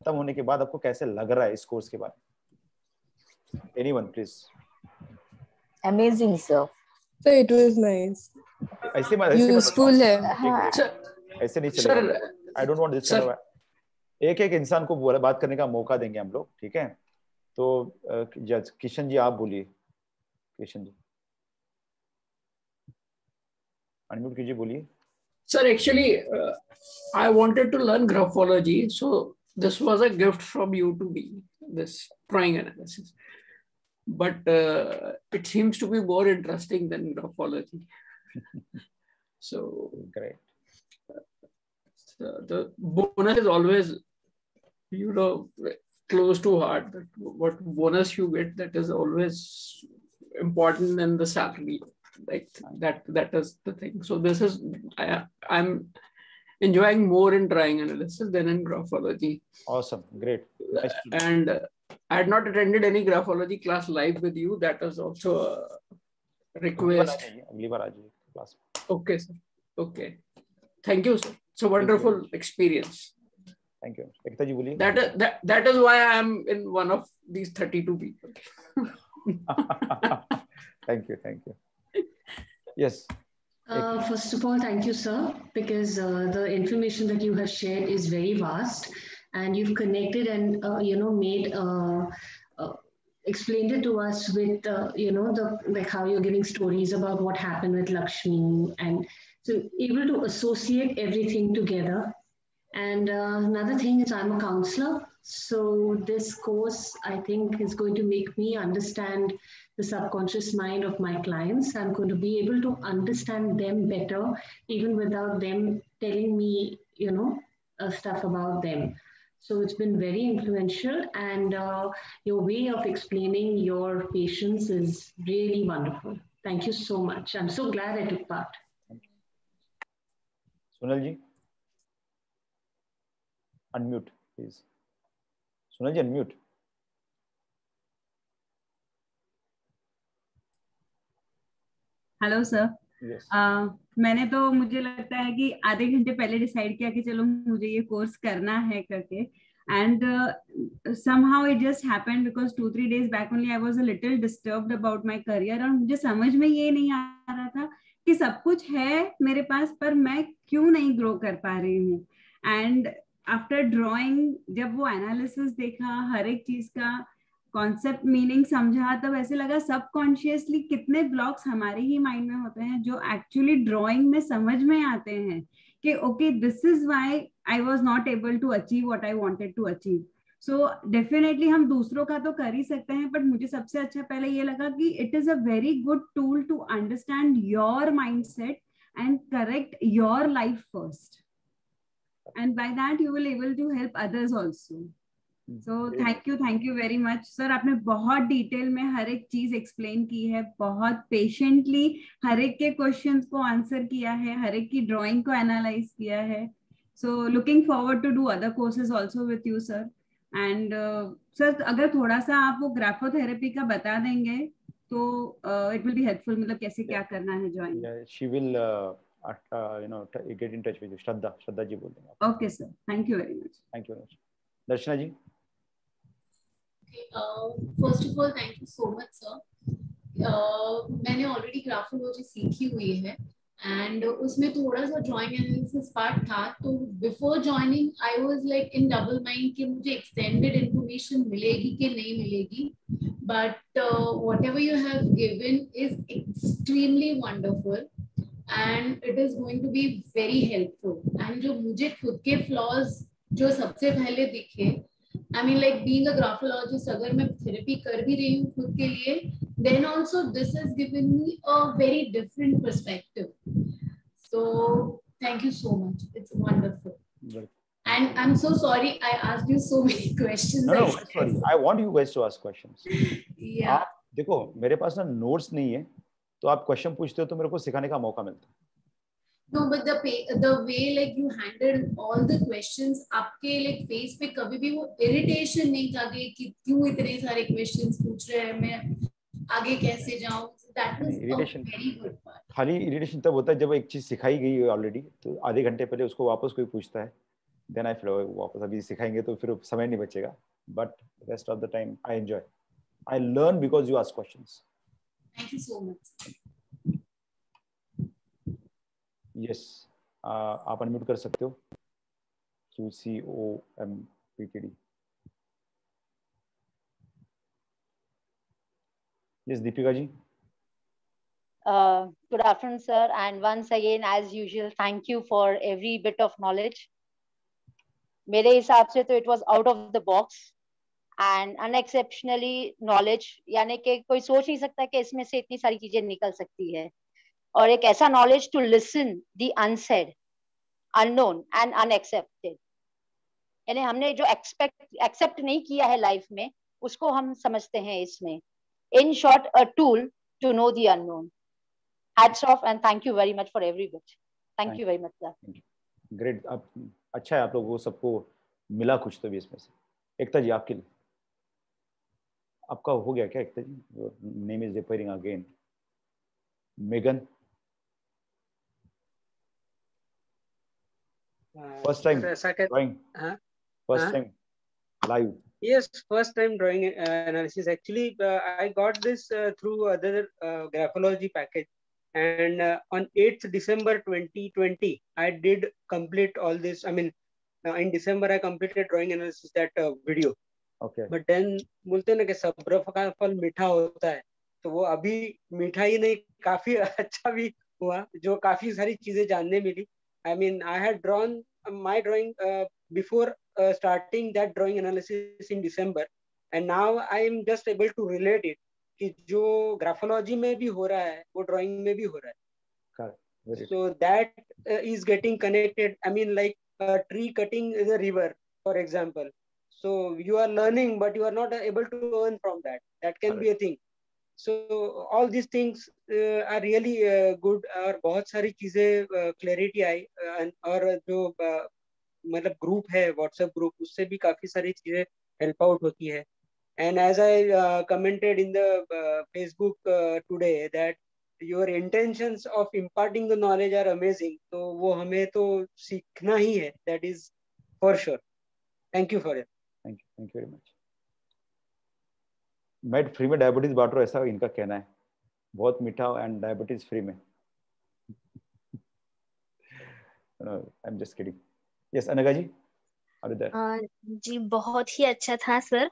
खत्म होने के बाद आपको कैसे लग रहा है इस कोर्स के बारे में? Anyone please amazing sir So it was nice. ऐसे मत ऐसे Useful है. ऐसे नहीं सर चलेगा। I don't want this. एक एक इंसान को बोला बात करने का मौका देंगे हम लोग ठीक है? तो जज किशन जी आप बोलिए। किशन जी। अनम्यूट कीजिए बोलिए। Sir, actually, uh, I wanted to learn graphology, so this was a gift from you to me, this drawing analysis. But uh, it seems to be more interesting than graphology. so great. So the bonus is always, you know, close to heart. But what bonus you get that is always important than the salary. Like that, that is the thing. So this is I, I'm enjoying more in trying analysis than in graphology. Awesome, great. Nice and uh, I had not attended any graphology class live with you. That was also a request. Okay, sir. Okay. Thank you, sir. It's a wonderful experience. Thank you. That, that is why I am in one of these 32 people. thank you. Thank you. Yes. Uh, first of all, thank you, sir, because uh, the information that you have shared is very vast, and you've connected and uh, you know made uh, uh, explained it to us with uh, you know the like how you're giving stories about what happened with Lakshmi, and so able to associate everything together. And another thing is, I'm a counselor, so this course I think is going to make me understand the subconscious mind of my clients. I'm going to be able to understand them better, even without them telling me, you know, uh, stuff about them. So it's been very influential, and uh, your way of explaining your patients is really wonderful. Thank you so much. I'm so glad I took part. Sonalji, unmute, please. Sonalji, unmute. Hello sir yes मैंने तो मुझे लगता है कि आधे घंटे पहले decide किया कि चलो मुझे ये कोर्स करना है करके। And somehow it just happened because two three days back only I was a little disturbed about my career और मुझे समझ में ये नहीं आ रहा था कि सब कुछ है मेरे पास पर मैं क्यों नहीं ग्रो कर पा रही हूँ? एंड आफ्टर ड्राइंग जब वो एनालिसिस देखा हर एक चीज़ का कॉन्सेप्ट मीनिंग समझा, तब ऐसे लगा सबकॉन्शियसली कितने ब्लॉक्स हमारे ही माइंड में होते हैं जो एक्चुअली ड्राइंग में समझ में आते हैं कि okay this is why I was not able to achieve what I wanted to achieve so definitely हम दूसरों का तो कर ही सकते हैं बट मुझे सबसे अच्छा पहले ये लगा कि it is a very good tool to understand your mind set and correct your life first and by that you will able to help others also. So thank you thank you very much. Sir आपने बहुत detail में हर एक चीज़ explain की है बहुत patiently हर एक के questions को आंसर किया है हर एक की ड्राइंग को एनालाइज किया है। So looking forward to do other courses also with you sir and sir अगर थोड़ा सा आप वो ग्राफोथेरेपी का बता देंगे तो इट विल बी हेल्पफुल मतलब कैसे क्या करना है join she will you know get in touch with Shraddha Shraddha ji बोल देंगे okay sir thank you very much thank you very much Darshana ji Of all, thank you so much, sir. Uh, मैंने already graphology सीखी हुई है and उसमें थोड़ा सा drawing analysis part था तो before joining I was like in double mind कि मुझे एक्सटेंडेड इंफॉर्मेशन मिलेगी कि नहीं मिलेगी but whatever you have given is extremely wonderful and it is going to be very helpful and जो मुझे खुद के फ्लॉज जो सबसे पहले दिखे I mean, like being a graphologist, अगर मैं थेरेपी कर भी रही हूँ खुद के लिए, then also this has given me a very different perspective. So thank you so much. It's wonderful. Good. And I'm so sorry I asked you so many questions. No, no, sorry. I want you guys to ask questions. Yeah. आप देखो मेरे पास ना notes नहीं है तो आप question पूछते हो तो मेरे को सिखाने का मौका मिलता है No, but the pay, the way like you handled all the आपके like face पे कभी भी वो irritation नहीं था कि क्यों इतने सारे questions पूछ रहे हैं मैं आगे कैसे जाऊँ? That was Irritation. a very good खाली इरिटेशन तब होता है जब एक चीज़ सिखाई गई है ऑलरेडी तो आधे घंटे पहले उसको वापस कोई पूछता है देन आई फ्लो वापस अभी सिखाएँगे तो फिर समय नहीं बचेगा. But rest of the time I enjoy I learn because you ask questions thank you so much yes आप अनम्यूट कर सकते हो Q C O M P T D Yes, Deepika ji. Uh, good afternoon, sir. And once again, as usual, thank you for every bit of knowledge. मेरे हिसाब से तो it was out of the box and unexceptionally knowledge यानी कि कोई सोच नहीं सकता कि इसमें से इतनी सारी चीज़ें निकल सकती है और एक ऐसा knowledge to listen the unsaid unknown and unaccepted यानी हमने जो एक्सपेक्ट एक्सेप्ट नहीं किया है लाइफ में उसको हम समझते हैं इसमें. In short a tool to know the unknown hats off and thank you very much for every bit thank you very much sir great आप अच्छा है आप लोगों को सबको मिला कुछ तो भी इसमें से. एकता जी आपके लिए। आपका हो गया क्या Ekta ji? Name is repairing again Megan first time drawing हाँ? फ़र्स्ट हाँ? Time live Yes, first time drawing uh, analysis. Actually, uh, I got this uh, through other uh, graphology package. And uh, on 8th December 2020, I did complete all this. I mean, uh, in December, I completed drawing analysis that uh, video. Okay But then बोलते हैं ना कि सब्र का फल मीठा होता है तो वो अभी मीठा ही नहीं काफ़ी अच्छा भी हुआ जो काफ़ी सारी चीज़ें जानने मिली I mean I had drawn my drawing before uh, starting that drawing analysis in December and now I am just able to relate it कि जो ग्राफोलॉजी में भी हो रहा है वो ड्राइंग में भी हो रहा है very so that uh, is getting connected I mean like a tree cutting the river for example so you are learning but you are not able to earn from that that can be a thing All these things uh, are really uh, और बहुत सारी चीज़ें clarity आई uh, और जो uh, मतलब group है WhatsApp group उससे भी काफ़ी सारी चीज़ें हेल्प आउट होती है। And as I commented in the Facebook today that your intentions of imparting the knowledge are amazing तो वो हमें तो सीखना ही है that is for sure thank you for you thank you very much मैं फ्री में डायबिटीज़ बांट रहा ऐसा इनका कहना है। बहुत मीठा एंड डायबिटीज़ फ्री में। I am just kidding yes Anagha ji there ji बहुत ही अच्छा था सर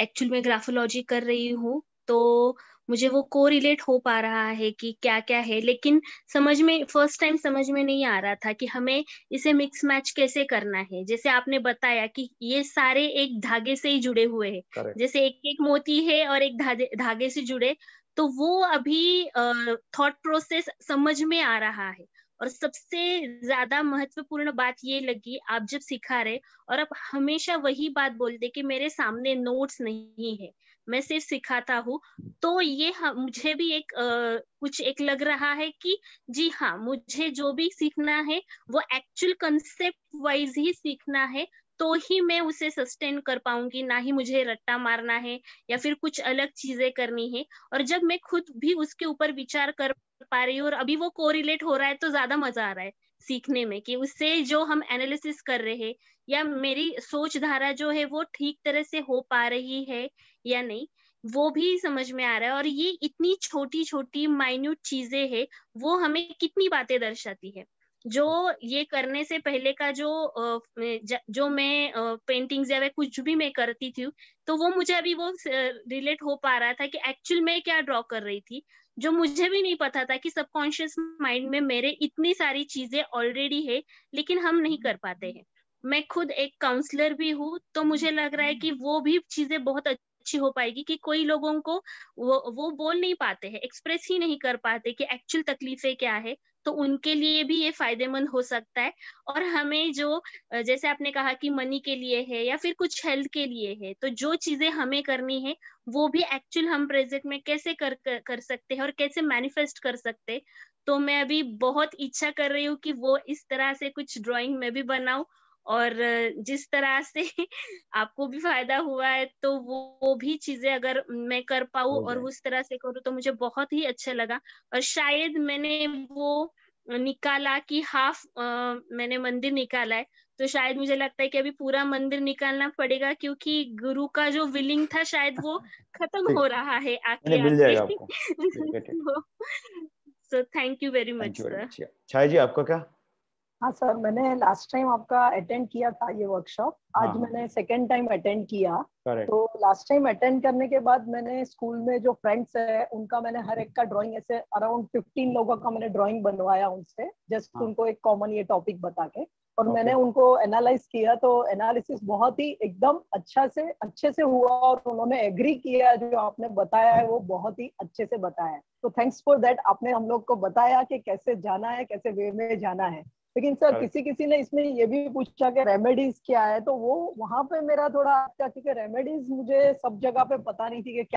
एक्चुअल मैं ग्राफोलॉजी कर रही हूँ। तो मुझे वो को रिलेट हो पा रहा है कि क्या क्या है। लेकिन समझ में फ़र्स्ट टाइम समझ में नहीं आ रहा था कि हमें इसे मिक्स मैच कैसे करना है। जैसे आपने बताया कि ये सारे एक धागे से ही जुड़े हुए हैं। जैसे एक एक मोती है और एक धागे धागे से जुड़े। तो वो अभी थॉट प्रोसेस समझ में आ रहा है। और सबसे ज़्यादा महत्वपूर्ण बात ये लगी आप जब सिखा रहे और आप हमेशा वही बात बोलते कि मेरे सामने नोट्स नहीं है। मैं सिर्फ़ सिखाता हूँ। तो ये हाँ, मुझे भी एक आ, कुछ एक लग रहा है कि जी हाँ मुझे जो भी सीखना है वो एक्चुअल कंसेप्ट वाइज ही सीखना है तो ही मैं उसे सस्टेन कर पाऊँगी। ना ही मुझे रट्टा मारना है या फिर कुछ अलग चीज़ें करनी है। और जब मैं खुद भी उसके ऊपर विचार कर पा रही हूँ और अभी वो कोरिलेट हो रहा है तो ज़्यादा मज़ा आ रहा है। सीखने में कि उससे जो हम एनालिसिस कर रहे हैं, या मेरी सोच धारा जो है वो ठीक तरह से हो पा रही है या नहीं, वो भी समझ में आ रहा है। और ये इतनी छोटी छोटी माइन्यूट चीज़ें हैं, वो हमें कितनी बातें दर्शाती है? जो ये करने से पहले का जो जो मैं पेंटिंग्स या कुछ भी मैं करती थी तो वो मुझे अभी वो रिलेट हो पा रहा था कि एक्चुअल में क्या ड्रॉ कर रही थी। जो मुझे भी नहीं पता था कि सबकॉन्शियस माइंड में मेरे इतनी सारी चीज़ें ऑलरेडी है, लेकिन हम नहीं कर पाते हैं। मैं खुद एक काउंसलर भी हूँ तो मुझे लग रहा है कि वो भी चीज़ें बहुत अच्छी हो पाएगी कि कोई लोगों को वो वो बोल नहीं पाते हैं एक्सप्रेस ही नहीं कर पाते कि एक्चुअल तकलीफें क्या है। तो उनके लिए भी ये फ़ायदेमंद हो सकता है। और हमें जो जैसे आपने कहा कि मनी के लिए है या फिर कुछ हेल्थ के लिए है तो जो चीज़ें हमें करनी है, वो भी एक्चुअल हम प्रेजेंट में कैसे कर कर सकते हैं और कैसे मैनिफेस्ट कर सकते तो मैं अभी बहुत इच्छा कर रही हूँ कि वो इस तरह से कुछ ड्राइंग में भी बनाऊँ और जिस तरह से आपको भी फ़ायदा हुआ है तो वो, वो भी चीज़ें अगर मैं कर पाऊँ और उस तरह से करूँ तो मुझे बहुत ही अच्छा लगा। और शायद मैंने वो निकाला कि हाफ़ आ, मैंने मंदिर निकाला है तो शायद मुझे लगता है कि अभी पूरा मंदिर निकालना पड़ेगा क्योंकि गुरु का जो विलिंग था शायद वो खत्म हो रहा है आके आपको। So thank you very much sir Chhaya ji आपका क्या? हाँ सर मैंने लास्ट टाइम आपका अटेंड किया था ये वर्कशॉप आज हाँ। मैंने सेकेंड टाइम अटेंड किया करेक्ट तो लास्ट टाइम अटेंड करने के बाद मैंने स्कूल में जो फ्रेंड्स है उनका मैंने हर एक का ड्राइंग ऐसे अराउंड फिफ्टीन लोगों का मैंने ड्राइंग बनवाया उनसे जस्ट हाँ। उनको एक कॉमन ये टॉपिक बता के और Okay. मैंने उनको एनालाइज किया तो एनालिसिस बहुत ही एकदम अच्छा से अच्छे से हुआ और उन्होंने एग्री किया जो आपने बताया है वो बहुत ही अच्छे से बताया है तो थैंक्स फॉर दैट आपने हम लोग को बताया कि कैसे जाना है कैसे वे में जाना है लेकिन सर किसी किसी ने इसमें ये भी पूछा कि रेमेडीज क्या है? तो वो वहाँ पे मेरा थोड़ा क्योंकि रेमेडीज मुझे सब जगह पे पता नहीं थी कि